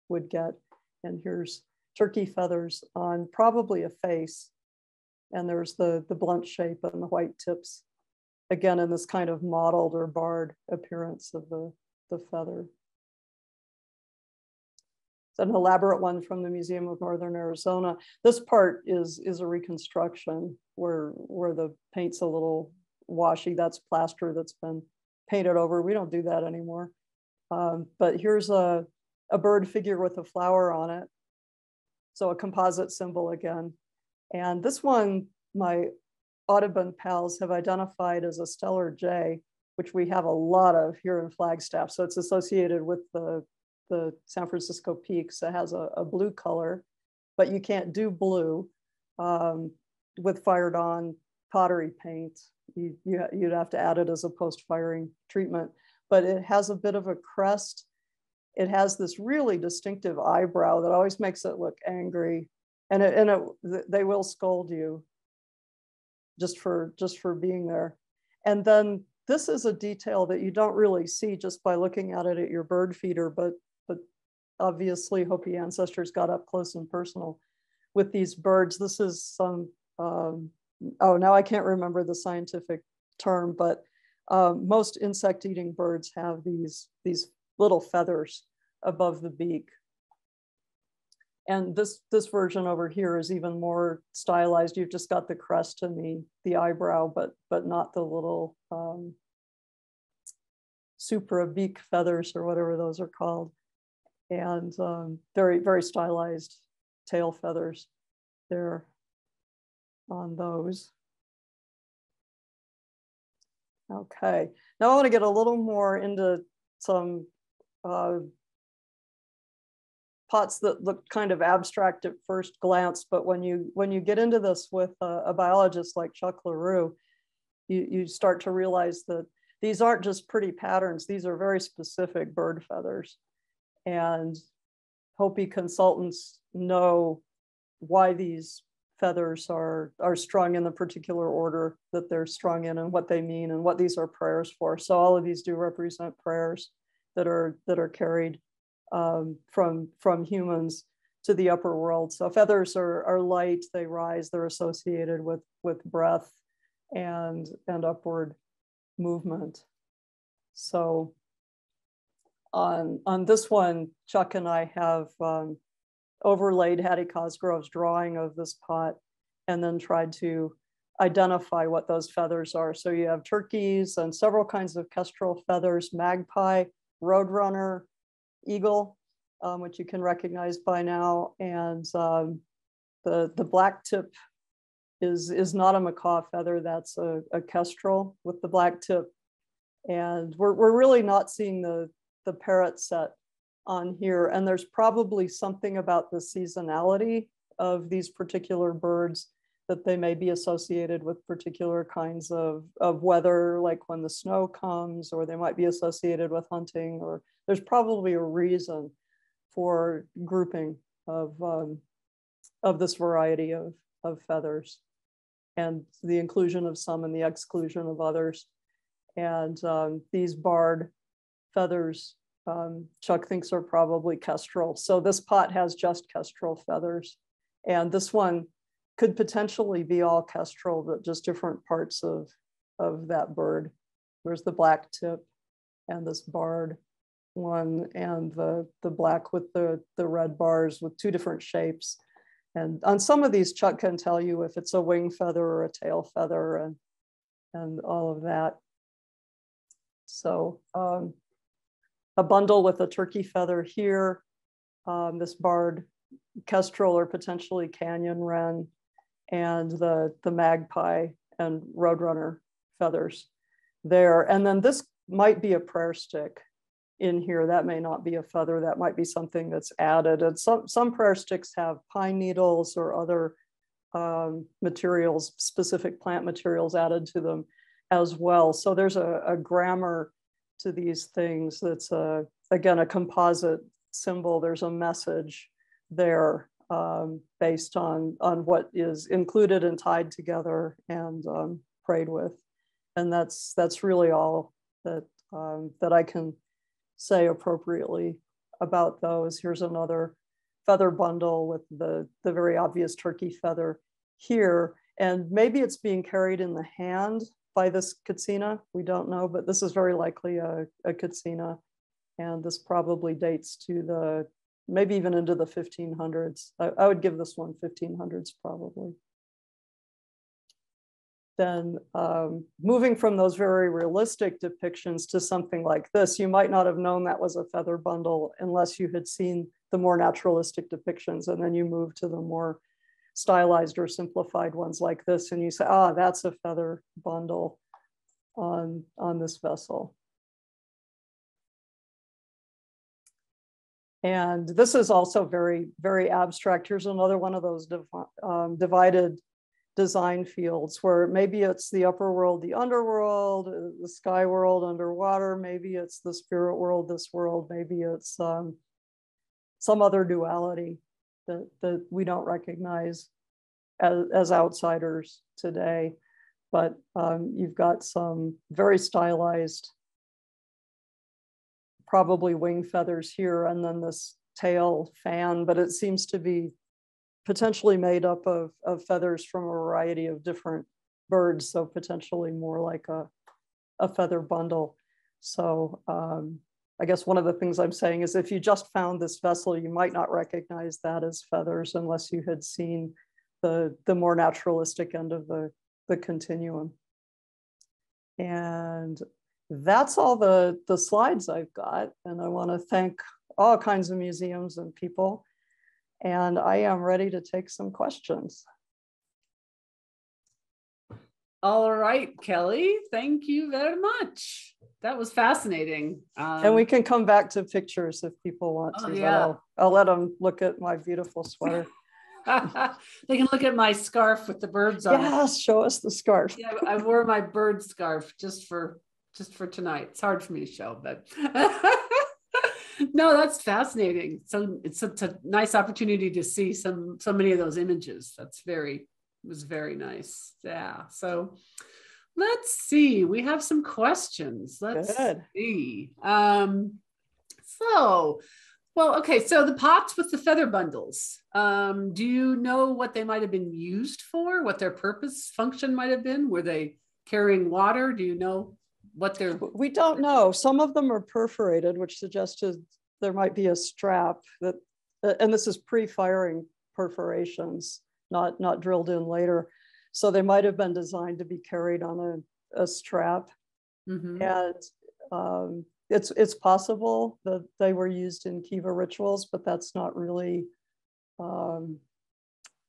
would get. And here's turkey feathers on probably a face and there's the the blunt shape and the white tips again in this kind of mottled or barred appearance of the, the feather. It's an elaborate one from the Museum of Northern Arizona. This part is, is a reconstruction where, where the paint's a little washy. That's plaster that's been painted over. We don't do that anymore. Um, but here's a, a bird figure with a flower on it. So a composite symbol again. And this one, my Audubon pals have identified as a Steller jay, which we have a lot of here in Flagstaff. So it's associated with the, the San Francisco peaks. It has a, a blue color, but you can't do blue um, with fired on pottery paint. You, you, you'd have to add it as a post-firing treatment, but it has a bit of a crest. It has this really distinctive eyebrow that always makes it look angry. And, it, and it, they will scold you just for just for being there. And then this is a detail that you don't really see just by looking at it at your bird feeder, but but obviously Hopi ancestors got up close and personal with these birds. This is some um, oh now I can't remember the scientific term, but um, most insect-eating birds have these these little feathers above the beak and this this version over here is even more stylized. You've just got the crest and the the eyebrow, but but not the little um, supra beak feathers or whatever those are called, and um, very very stylized tail feathers there on those. Okay, now I want to get a little more into some uh, pots that look kind of abstract at first glance, but when you when you get into this with a, a biologist like Chuck LaRue, you, you start to realize that these aren't just pretty patterns, these are very specific bird feathers. And Hopi consultants know why these feathers are, are strung in the particular order that they're strung in and what they mean and what these are prayers for. So all of these do represent prayers that are that are carried um, from, from humans to the upper world. So feathers are, are light, they rise, they're associated with, with breath and, and upward movement. So on, on this one, Chuck and I have um, overlaid Hattie Cosgrove's drawing of this pot and then tried to identify what those feathers are. So you have turkeys and several kinds of kestrel feathers, magpie, roadrunner, eagle, um, which you can recognize by now. And um, the, the black tip is, is not a macaw feather, that's a, a kestrel with the black tip And we're, we're really not seeing the, the parrot set on here. And there's probably something about the seasonality of these particular birds that they may be associated with particular kinds of, of weather, like when the snow comes, or they might be associated with hunting, or there's probably a reason for grouping of, um, of this variety of, of feathers and the inclusion of some and the exclusion of others. And um, these barred feathers, um, Chuck thinks are probably kestrel. So this pot has just kestrel feathers. And this one could potentially be all kestrel, but just different parts of, of that bird. There's the black tip and this barred one and the, the black with the, the red bars with two different shapes. And on some of these, Chuck can tell you if it's a wing feather or a tail feather and, and all of that. So um, a bundle with a turkey feather here, um, this barred kestrel or potentially canyon wren, and the, the magpie and roadrunner feathers there. And then this might be a prayer stick in here. That may not be a feather. That might be something that's added. And some, some prayer sticks have pine needles or other um, materials, specific plant materials added to them as well. So there's a, a grammar to these things that's, a, again, a composite symbol. There's a message there um, based on, on what is included and tied together and um, prayed with. And that's, that's really all that, um, that I can say appropriately about those. Here's another feather bundle with the, the very obvious turkey feather here. And maybe it's being carried in the hand by this Katsina. We don't know, but this is very likely a, a Katsina. And this probably dates to the, maybe even into the 1500s. I, I would give this one 1500s probably then um, moving from those very realistic depictions to something like this, you might not have known that was a feather bundle unless you had seen the more naturalistic depictions. And then you move to the more stylized or simplified ones like this, and you say, ah, that's a feather bundle on, on this vessel. And this is also very, very abstract. Here's another one of those div um, divided design fields where maybe it's the upper world, the underworld, uh, the sky world underwater, maybe it's the spirit world, this world, maybe it's um, some other duality that, that we don't recognize as, as outsiders today. But um, you've got some very stylized, probably wing feathers here, and then this tail fan, but it seems to be potentially made up of, of feathers from a variety of different birds, so potentially more like a, a feather bundle. So um, I guess one of the things I'm saying is if you just found this vessel, you might not recognize that as feathers unless you had seen the, the more naturalistic end of the, the continuum. And that's all the, the slides I've got. And I wanna thank all kinds of museums and people and I am ready to take some questions. All right, Kelley, thank you very much. That was fascinating. Um, and we um, can come back to pictures if people want oh, to. Yeah. I'll, I'll let them look at my beautiful sweater. they can look at my scarf with the birds on yes, it. Yes, show us the scarf. yeah, I wore my bird scarf just for just for tonight. It's hard for me to show, but no, that's fascinating. So it's such a nice opportunity to see some so many of those images. That's very was very nice. Yeah. So let's see. We have some questions. Let's Good. see. Um, so well, okay. So the pots with the feather bundles. Um, do you know what they might have been used for? What their purpose function might have been? Were they carrying water? Do you know what they're we don't know some of them are perforated which suggested there might be a strap that and this is pre-firing perforations not not drilled in later so they might have been designed to be carried on a, a strap mm-hmm. and um, it's it's possible that they were used in kiva rituals but that's not really um,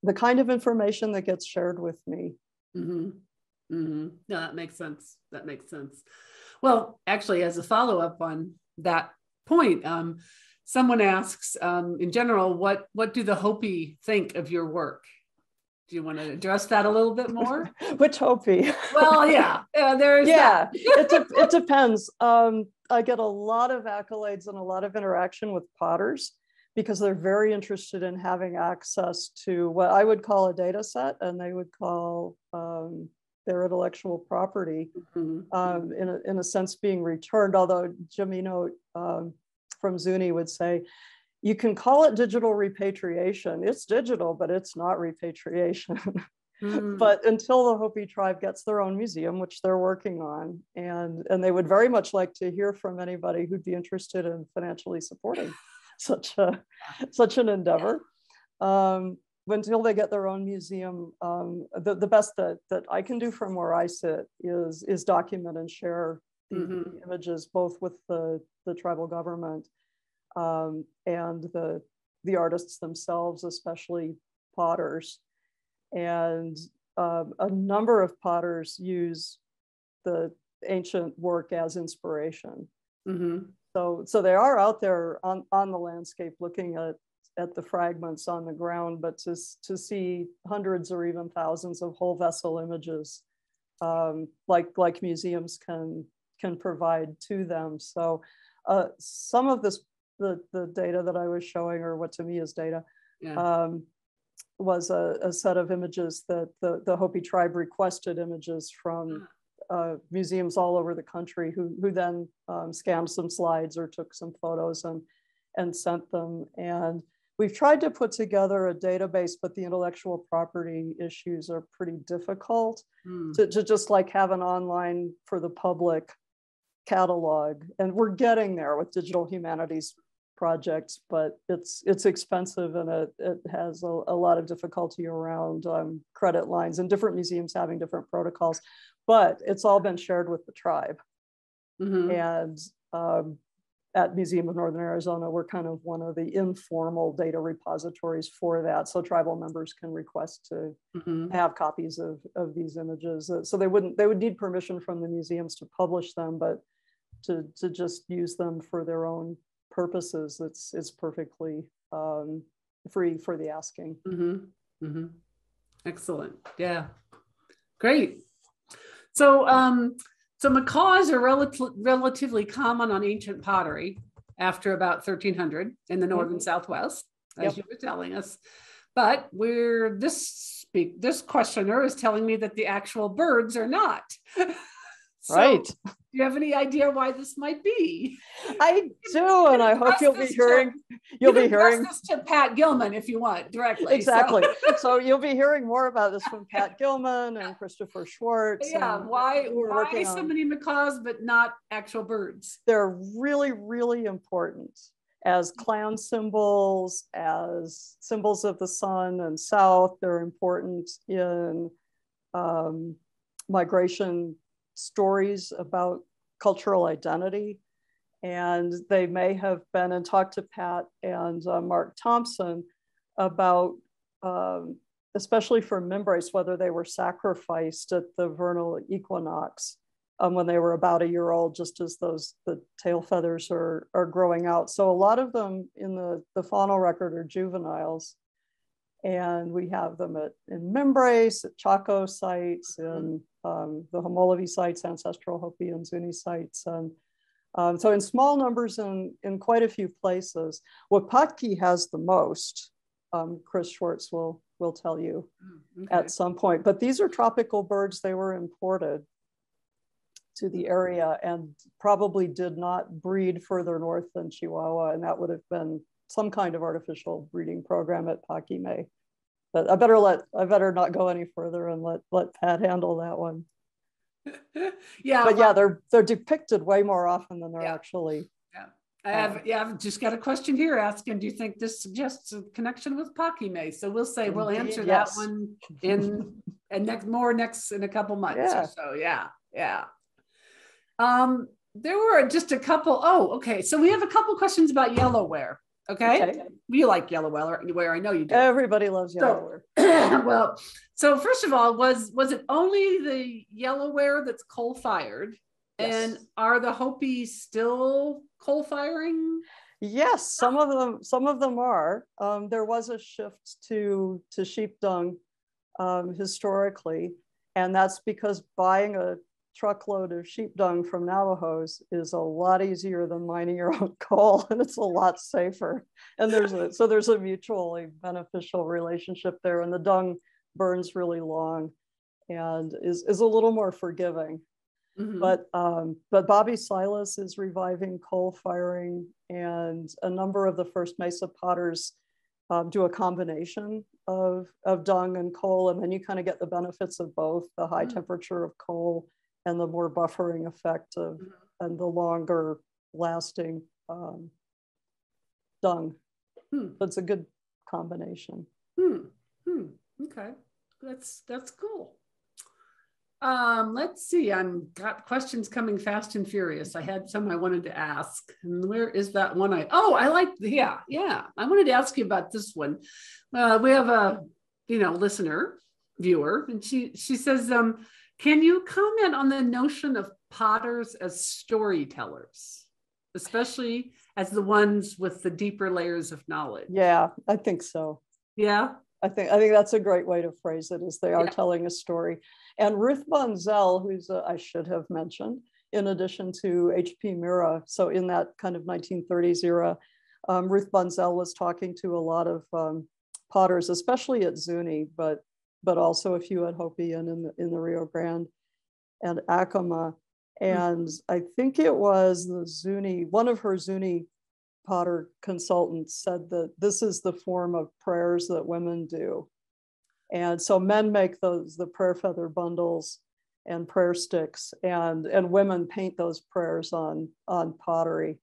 the kind of information that gets shared with me mm-hmm. Mm-hmm. No, that makes sense. That makes sense. Well, actually, as a follow up on that point, um, someone asks, um, in general, what what do the Hopi think of your work? Do you want to address that a little bit more? Which Hopi? well, yeah, yeah there's yeah. it, de- it depends. Um, I get a lot of accolades and a lot of interaction with potters because they're very interested in having access to what I would call a data set and they would call um, their intellectual property mm-hmm. um, in, a, in a sense being returned. Although Jim Enote um, from Zuni would say, you can call it digital repatriation. It's digital, but it's not repatriation. mm. But until the Hopi tribe gets their own museum, which they're working on, and, and they would very much like to hear from anybody who'd be interested in financially supporting such a such an endeavor. Um, until they get their own museum, um, the, the best that, that I can do from where I sit is, is document and share the, mm-hmm. images, both with the, the tribal government um, and the, the artists themselves, especially potters. And uh, a number of potters use the ancient work as inspiration. Mm-hmm. So, so they are out there on, on the landscape looking at, at the fragments on the ground, but to, to see hundreds or even thousands of whole vessel images um, like, like museums can, can provide to them. So uh, some of this, the, the data that I was showing, or what to me is data, yeah. um, was a, a, set of images that the, the Hopi tribe requested images from uh, museums all over the country who, who then um, scanned some slides or took some photos and, and sent them. And we've tried to put together a database, but the intellectual property issues are pretty difficult mm. to, to just like have an online for the public catalog. And we're getting there with digital humanities projects, but it's it's expensive and it, it has a, a lot of difficulty around um, credit lines and different museums having different protocols but it's all been shared with the tribe. Mm-hmm. And um, at Museum of Northern Arizona, we're kind of one of the informal data repositories for that. So tribal members can request to mm-hmm. have copies of, of these images. Uh, so they wouldn't, they would need permission from the museums to publish them, but to, to just use them for their own purposes, it's, it's perfectly um, free for the asking. Mm-hmm. mm-hmm. Excellent. Yeah. Great. So, um, so macaws are rel- relatively common on ancient pottery after about 1300 in the northern mm-hmm. Southwest, as yep. you were telling us. But we're this speak this questioner is telling me that the actual birds are not. so, right Do you have any idea why this might be? I do, and I hope you'll be hearing. To, you'll you be hearing this to Pat Gilman if you want directly. Exactly. So. so. you'll be hearing more about this from Pat Gilman and Christopher Schwartz. Yeah. Why? Why so on. many macaws but not actual birds? They're really, really important as clan symbols, as symbols of the sun and south. They're important in um, migration stories about cultural identity. And they may have been and talked to Pat and uh, Mark Thompson about, um, especially for Mimbres, whether they were sacrificed at the vernal equinox um, when they were about a year old, just as those the tail feathers are, are growing out. So a lot of them in the, the faunal record are juveniles. And we have them at in Mimbres, at Chaco sites, in um, the Homolovi sites, ancestral Hopi and Zuni sites. And um, so in small numbers in, in quite a few places. Wupatki has the most, um, Chris Schwartz will, will tell you mm, okay. at some point, but these are tropical birds. They were imported to the area and probably did not breed further north than Chihuahua. And that would have been some kind of artificial breeding program at Paquimé. But I better let I better not go any further and let let Pat handle that one. yeah, but yeah, they're they're depicted way more often than they're yeah. actually. Yeah, I have yeah, I've just got a question here asking, do you think this suggests a connection with Paquimé? So we'll say we'll answer yes. that one in and next more next in a couple months yeah. or so. Yeah, yeah. Um, there were just a couple. Oh, okay. So we have a couple questions about yellowware. Okay. okay. You like yellowware I know you do. Everybody loves yellow So, well, so first of all, was was it only the yellowware that's coal fired? And are the Hopi still coal firing? Yes, some of them, some of them are. Um, there was a shift to, to sheep dung um, historically. And that's because buying a truckload of sheep dung from Navajos is a lot easier than mining your own coal and it's a lot safer. And there's a, so there's a mutually beneficial relationship there and the dung burns really long and is, is a little more forgiving. Mhm. But um, but Bobby Silas is reviving coal firing, and a number of the first Mesa potters um, do a combination of of dung and coal, and then you kind of get the benefits of both: the high Mm. temperature of coal and the more buffering effect of Mhm. and the longer lasting um, dung. Hmm. So it's a good combination. Hmm. Hmm. Okay. That's that's cool. Um, let's see. I'm got questions coming fast and furious. I had some I wanted to ask. And where is that one? I oh, I like yeah, yeah. I wanted to ask you about this one. Uh, we have a you know listener, viewer, and she she says, um, can you comment on the notion of potters as storytellers, especially as the ones with the deeper layers of knowledge? Yeah, I think so. Yeah. I think I think that's a great way to phrase it. Is they are Yeah. telling a story, and Ruth Bunzel, who's a, I should have mentioned, in addition to H.P. Mera, so in that kind of 1930s era, um, Ruth Bunzel was talking to a lot of um, potters, especially at Zuni, but but also a few at Hopi and in the, in the Rio Grande and Acoma. Hmm. And I think it was the Zuni, one of her Zuni Potter consultants said that this is the form of prayers that women do. And so men make those, the prayer feather bundles and prayer sticks and, and women paint those prayers on, on pottery.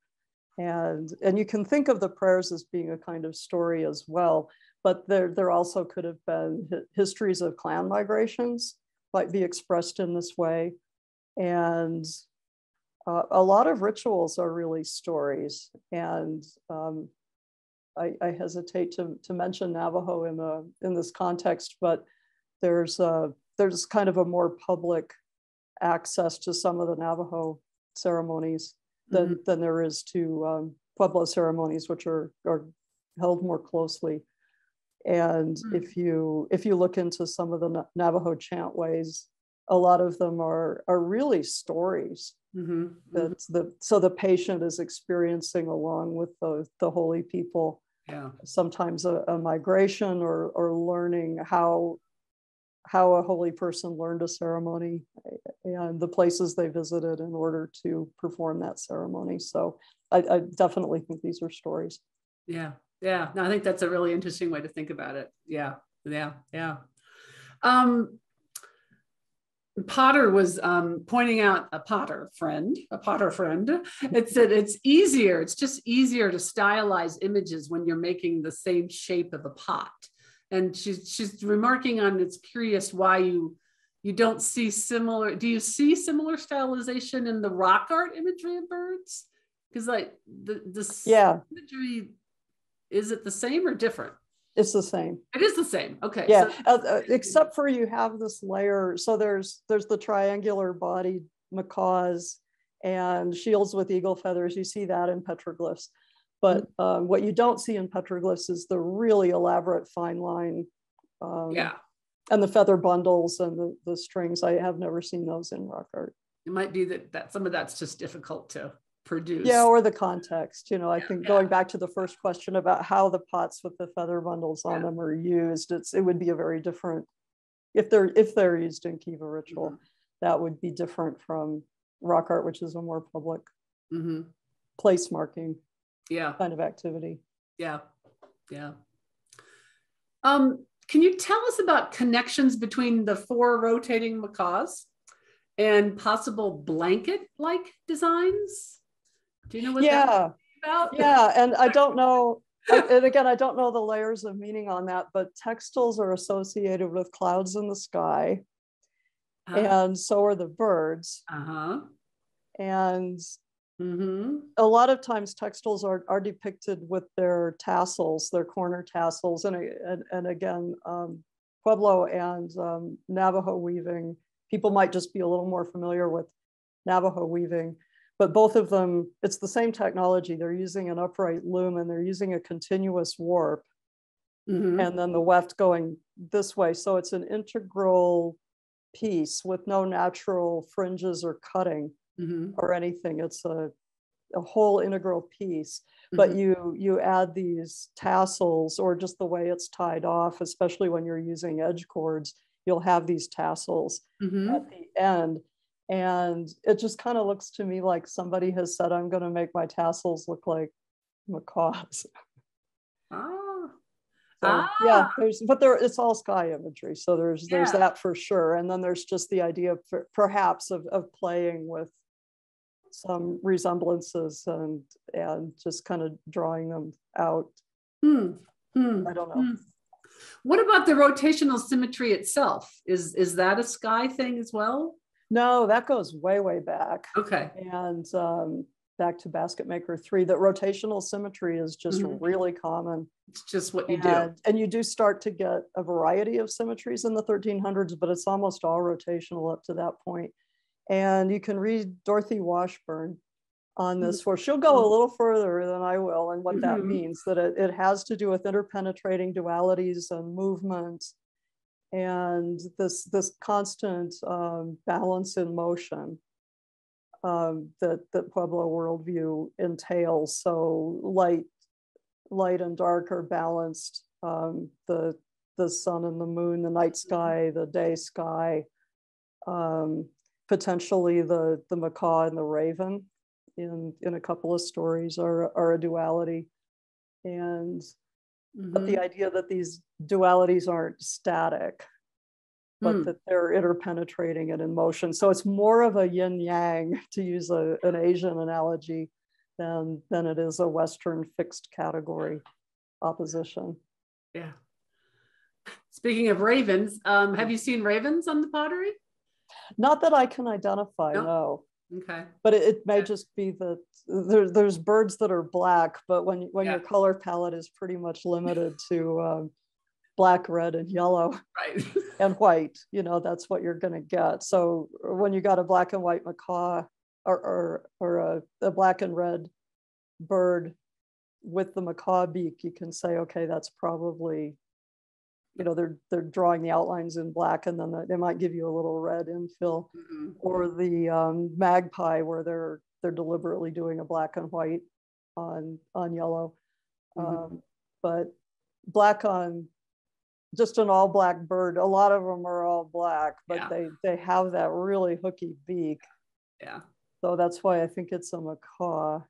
And, and you can think of the prayers as being a kind of story as well, but there, there also could have been histories of clan migrations might be expressed in this way. And uh, a lot of rituals are really stories. And um, I, I hesitate to, to mention Navajo in, the, in this context, but there's, a, there's kind of a more public access to some of the Navajo ceremonies than, than there is to um, Pueblo ceremonies, which are, are held more closely. And Mm. if you if you look into some of the Navajo chant ways, a lot of them are are really stories Mhm. that the so the patient is experiencing along with the the holy people Yeah. sometimes a, a migration or or learning how how a holy person learned a ceremony and the places they visited in order to perform that ceremony so i, I definitely think these are stories Yeah. Yeah. No, I think that's a really interesting way to think about it. Yeah. Yeah. Yeah. Um, Potter was um, pointing out a Potter friend, a Potter friend. It said it's easier, it's just easier to stylize images when you're making the same shape of a pot. And she's she's remarking on it's curious why you you don't see similar. Do you see similar stylization in the rock art imagery of birds? Because like the this yeah imagery, is it the same or different? it's the same It is the same. Okay. yeah so- uh, uh, except for you have this layer so there's there's the triangular bodied macaws and shields with eagle feathers you see that in petroglyphs but um, what you don't see in petroglyphs is the really elaborate fine line um, yeah. and the feather bundles and the, the strings i have never seen those in rock art It might be that, that some of that's just difficult to produce. yeah or the context you know i Yeah, think yeah. going back to the first question about how the pots with the feather bundles on Yeah. them are used it's it would be a very different if they're if they're used in kiva ritual Mhm. that would be different from rock art which is a more public Mhm. place marking Yeah. kind of activity Yeah. Yeah. Um, can you tell us about connections between the four rotating macaws and possible blanket-like designs? Do you know what yeah about? yeah and i don't know and again i don't know the layers of meaning on that but textiles are associated with clouds in the sky Uh, and so are the birds uh-huh. and Mm-hmm. a lot of times textiles are, are depicted with their tassels, their corner tassels. And, and, and again, um, Pueblo and um, Navajo weaving, people might just be a little more familiar with Navajo weaving. But both of them, it's the same technology. They're using an upright loom and they're using a continuous warp. Mhm. and then the weft going this way. So it's an integral piece with no natural fringes or cutting Mhm. or anything. It's a, a whole integral piece. But Mhm. you you add these tassels or just the way it's tied off, especially when you're using edge cords, you'll have these tassels Mhm. at the end. And it just kind of looks to me like somebody has said, I'm going to make my tassels look like macaws. Ah. So, yeah, Ah. there's, but there, it's all sky imagery. So there's, there's that for sure. And then there's just the idea of perhaps of, of playing with some resemblances and, and just kind of drawing them out. Hmm. Hmm. I don't know. Hmm. What about the rotational symmetry itself? Is is that a sky thing as well? No, that goes way, way back. Okay. And um, back to Basket Maker 3, that rotational symmetry is just Mhm. really common. It's just what you do. And, and you do start to get a variety of symmetries in the 1300s, but it's almost all rotational up to that point. And you can read Dorothy Washburn on this for she'll go a little further than I will and what that Mhm. means that it, it has to do with interpenetrating dualities and movement and this this constant um, balance in motion um, that that Pueblo worldview entails. So light light and dark are balanced. Um, the the sun and the moon, the night sky, the day sky, um, potentially the the macaw and the raven in in a couple of stories are are a duality, and but Mhm. the idea that these dualities aren't static, but Hmm. that they're interpenetrating and in motion. So it's more of a yin yang, to use a, an Asian analogy, than than it is a Western fixed category opposition. Yeah. Speaking of ravens, um, have you seen ravens on the pottery? Not that I can identify, No? no. Okay. But it, it may Yeah. just be that there, there's birds that are black, but when when your color palette is pretty much limited to um, black, red, and yellow, Right. and white, you know, that's what you're going to get. So when you got a black and white macaw or, or, or a, a black and red bird with the macaw beak, you can say, okay, that's probably, you know, they're, they're drawing the outlines in black and then they- they might give you a little red infill Mhm. or the um, magpie where they're, they're deliberately doing a black and white on, on yellow. Mhm. Um, but black on just an all black bird. A lot of them are all black, but Yeah. they they have that really hooky beak. Yeah. So that's why I think it's a macaw.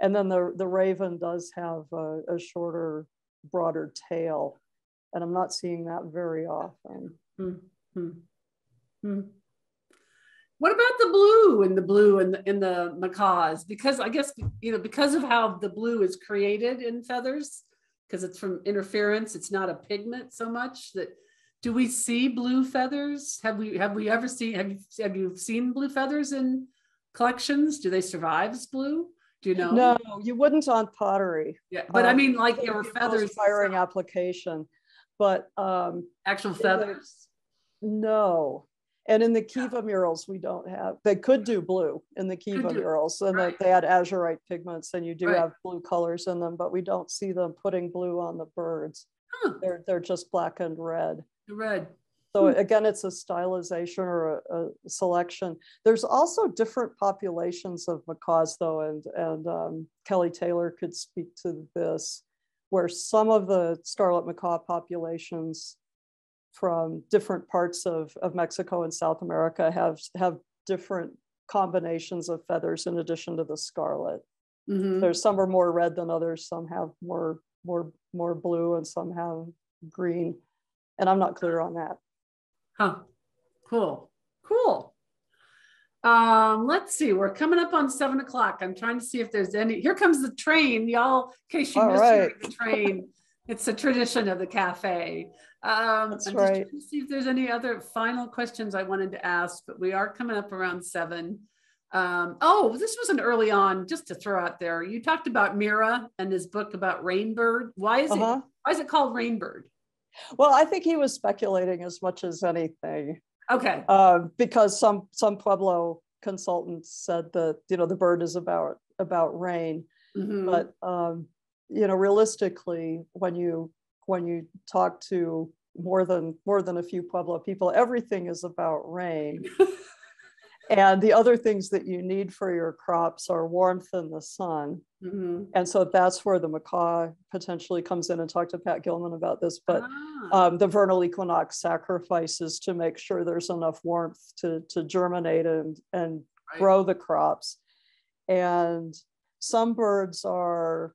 And then the the raven does have a, a shorter, broader tail, and I'm not seeing that very often. Hmm. Hmm. Hmm. What about the blue and the blue and the, in the macaws? Because I guess you know because of how the blue is created in feathers, because it's from interference, it's not a pigment so much that. Do we see blue feathers? Have we have we ever seen have you have you seen blue feathers in collections? Do they survive as blue? Do you know? No, you wouldn't on pottery. Yeah, but I Um, mean, like It there were would be a feathers, firing application, but um, actual in the- feathers. No. And in the Kiva murals, we don't have, they could do blue in the Kiva murals and right. they had azurite pigments and you do Right. have blue colors in them, but we don't see them putting blue on the birds. Huh, They're, they're just black and red. the red. So Hmm. again, it's a stylization or a, a selection. There's also different populations of macaws though, and, and um, Kelly Taylor could speak to this, where some of the scarlet macaw populations from different parts of, of Mexico and South America have, have different combinations of feathers in addition to the scarlet. Mhm. There's some are more red than others, some have more, more, more blue and some have green. And I'm not clear on that. Huh. Cool. Cool. Um, let's see. We're coming up on seven o'clock. I'm trying to see if there's any. Here comes the train, y'all. In case you All missed right. the train, it's a tradition of the cafe. Um, That's I'm just right. trying to see if there's any other final questions I wanted to ask, but we are coming up around seven. Um, oh, this was an early on, just to throw out there. You talked about Mera and his book about Rainbird. Why is it? Uh-huh. Why is it called Rainbird? Well, I think he was speculating as much as anything, Okay. uh, because some some Pueblo consultants said that, you know, the bird is about, about rain. Mhm. But, um, you know, realistically, when you, when you talk to more than, more than a few Pueblo people, everything is about rain. And the other things that you need for your crops are warmth and the sun. Mhm. And so that's where the macaw potentially comes in and talk to Pat Gilman about this. But Ah, um, the vernal equinox sacrifices to make sure there's enough warmth to, to germinate and, and right. grow the crops. And some birds are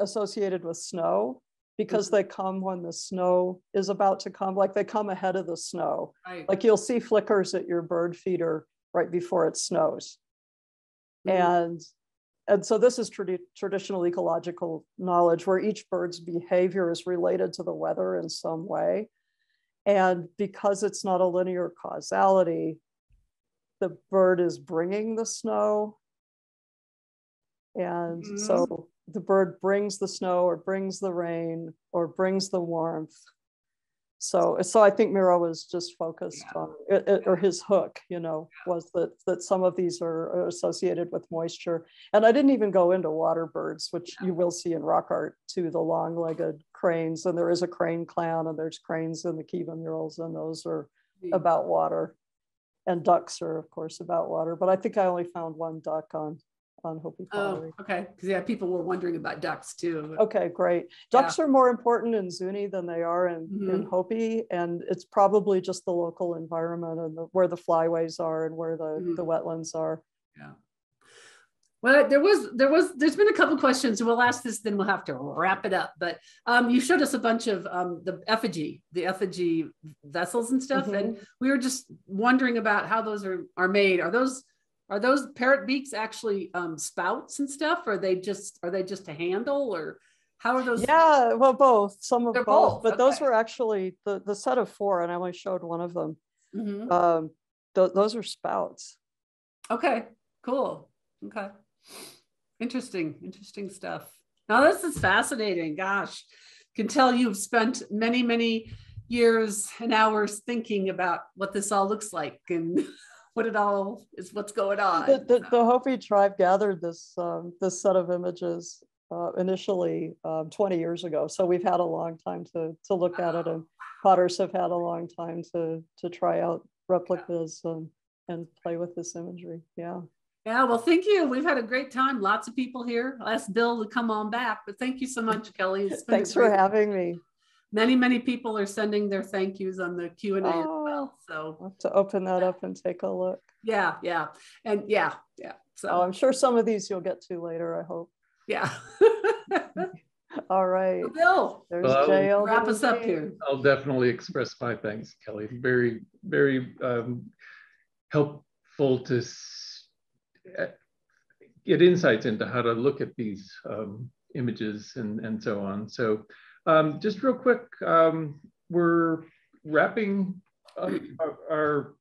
associated with snow because they come when the snow is about to come, like they come ahead of the snow. Right. Like you'll see flickers at your bird feeder right before it snows. Mhm. And and so this is tradi- traditional ecological knowledge where each bird's behavior is related to the weather in some way. And because it's not a linear causality, the bird is bringing the snow. And Mhm. so the bird brings the snow or brings the rain or brings the warmth. So, so I think Mera was just focused Yeah. on, it- it- or his hook, you know, was that, that some of these are associated with moisture. And I didn't even go into water birds, which you will see in rock art too, the long-legged cranes. And there is a crane clown, and there's cranes in the Kiva murals and those are about water. And ducks are of course about water, but I think I only found one duck on, on Hopi Oh, okay. Because yeah, people were wondering about ducks too. Okay, great. Ducks are more important in Zuni than they are in, in Hopi. And it's probably just the local environment and the, where the flyways are and where the, Mhm. the wetlands are. Yeah. Well, there was there was there's been a couple questions. We'll ask this, then we'll have to wrap it up. But um, you showed us a bunch of um, the effigy, the effigy vessels and stuff, and we were just wondering about how those are are made. Are those are those parrot beaks actually um, spouts and stuff? Or are they just are they just a handle or how are those? Yeah, well, both, some of both, both, but those were actually the, the set of four and I only showed one of them. Mhm. Um, th- those are spouts. Okay, cool. Okay. Interesting, interesting stuff. Now, this is fascinating. Gosh, can tell you've spent many, many years and hours thinking about what this all looks like and what it all is, what's going on. The, the, So, the Hopi tribe gathered this, um, this set of images uh, initially um, 20 years ago. So we've had a long time to, to look at it and potters have had a long time to, to try out replicas and, and play with this imagery. Yeah. Yeah, well, thank you. We've had a great time. Lots of people here. I'll ask Bill to come on back, but thank you so much, Kelley. It's been a Thanks for having me. Many, many people are sending their thank yous on the Q and A Oh. Well. So I'll have to open that up and take a look. yeah, yeah, and yeah, yeah. So Oh, I'm sure some of these you'll get to later, I hope. yeah. All right. Bill, There's Well, Jay wrap us up here. I'll definitely express my thanks, Kelley. Very, very um, helpful to s- uh, get insights into how to look at these um, images and, and so on. So um, just real quick, um, we're wrapping up our,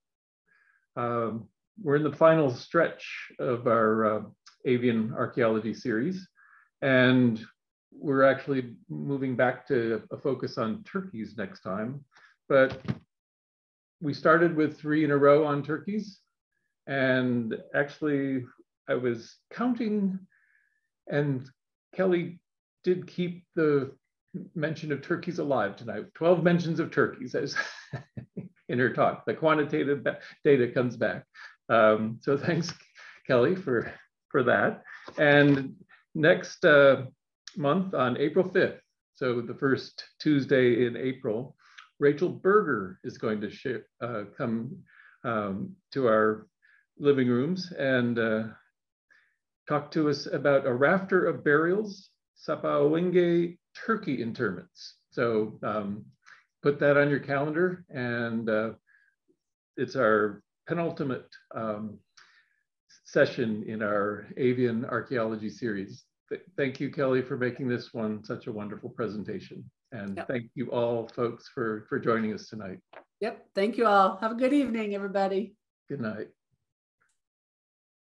um, we're in the final stretch of our uh, avian archaeology series. And we're actually moving back to a focus on turkeys next time. But we started with three in a row on turkeys. And actually, I was counting, and Kelley did keep the mention of turkeys alive tonight 12 mentions of turkeys as in her talk. The quantitative data comes back. Um, so thanks, Kelley, for, for that. And next uh, month on April 5th, so the first Tuesday in April, Rachel Berger is going to uh, come um, to our living rooms and uh, talk to us about a rafter of burials, Sapawenge turkey interments. So um, put that on your calendar and uh, it's our penultimate um, session in our avian archaeology series. Th thank you, Kelley, for making this one such a wonderful presentation. And Yep. thank you all folks for, for joining us tonight. Yep. Thank you all. Have a good evening, everybody. Good night.